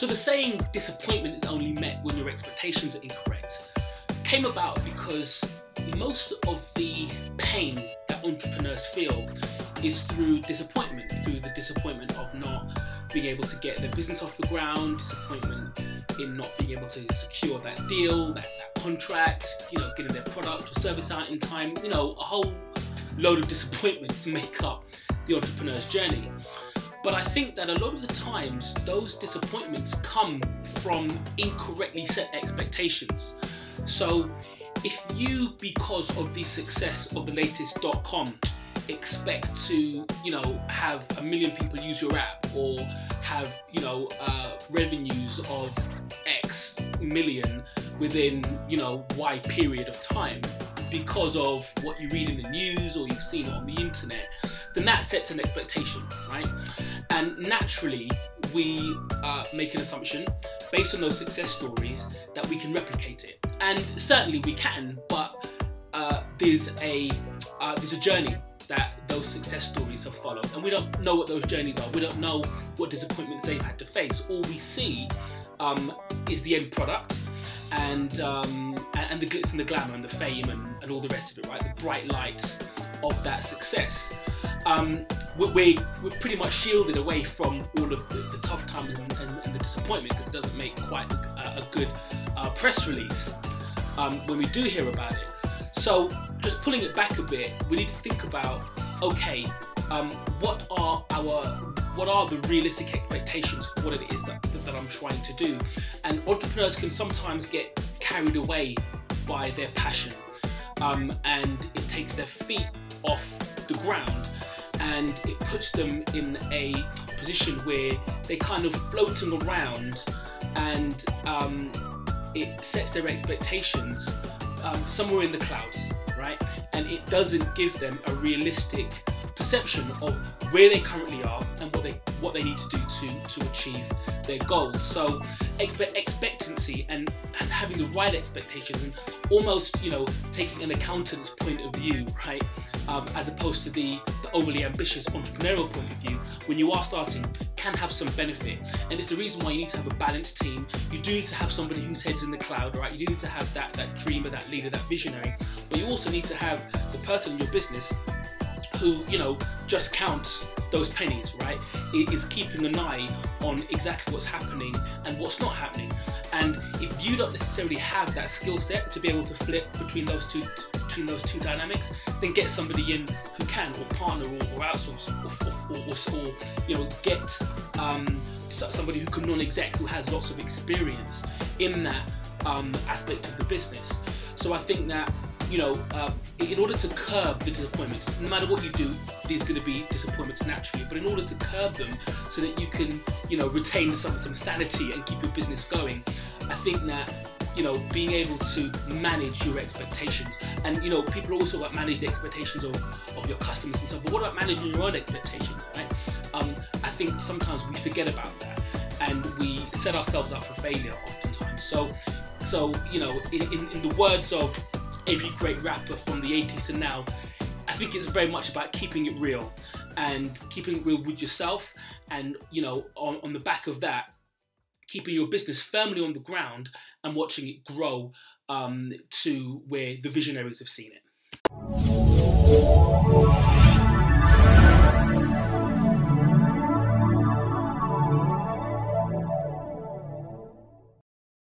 So the saying disappointment is only met when your expectations are incorrect came about because most of the pain that entrepreneurs feel is through disappointment, through the disappointment of not being able to get their business off the ground, disappointment in not being able to secure that deal, that, that contract, you know, getting their product or service out in time, you know, a whole load of disappointments make up the entrepreneur's journey. But I think that a lot of the times those disappointments come from incorrectly set expectations. So if you, because of the success of the latest dot com, expect to, you know, have a million people use your app or have, you know, uh, revenues of X million within, you know, Y period of time because of what you read in the news or you've seen on the internet, then that sets an expectation, right? And naturally, we uh, make an assumption based on those success stories that we can replicate it. And certainly we can, but uh, there's a uh, there's a journey that those success stories have followed, and we don't know what those journeys are. We don't know what disappointments they've had to face. All we see um, is the end product, and um, and the glitz and the glamour and the fame and, and all the rest of it, right? The bright lights of that success. Um, we're, we're pretty much shielded away from all of the, the tough times and, and, and, the disappointment because it doesn't make quite a, a good uh, press release um, when we do hear about it. So just pulling it back a bit, we need to think about okay, um, what are our what are the realistic expectations for what it is that, that I'm trying to do? And entrepreneurs can sometimes get carried away by their passion, um, and it takes their feet off the ground and it puts them in a position where they're kind of floating around and um, it sets their expectations um, somewhere in the clouds, right? And it doesn't give them a realistic perception of where they currently are and what they what they need to do to to achieve their goals. So expect expectancy and, and having the right expectations and almost you know taking an accountant's point of view, right? Um, as opposed to the, the overly ambitious entrepreneurial point of view, when you are starting, can have some benefit. And it's the reason why you need to have a balanced team. You do need to have somebody whose head's in the cloud, right? You do need to have that that dreamer, that leader, that visionary. But you also need to have the person in your business who, you know, just counts those pennies, right? Is keeping an eye on exactly what's happening and what's not happening. And if you don't necessarily have that skill set to be able to flip between those two between those two dynamics, then get somebody in who can, or partner, or, or outsource, or, or, or, or, you know, get um, somebody who can non-exec who has lots of experience in that um, aspect of the business. So I think that you know, uh, in order to curb the disappointments, no matter what you do, there's going to be disappointments naturally. But in order to curb them, so that you can, you know, retain some some sanity and keep your business going, I think that you know being able to manage your expectations and you know people talk about manage the expectations of, of your customers and stuff but what about managing your own expectations right um, i think sometimes we forget about that and we set ourselves up for failure oftentimes so so you know in, in, in the words of every great rapper from the 80s to now, I think it's very much about keeping it real and keeping it real with yourself. And, you know, on, on the back of that, keeping your business firmly on the ground and watching it grow um, to where the visionaries have seen it.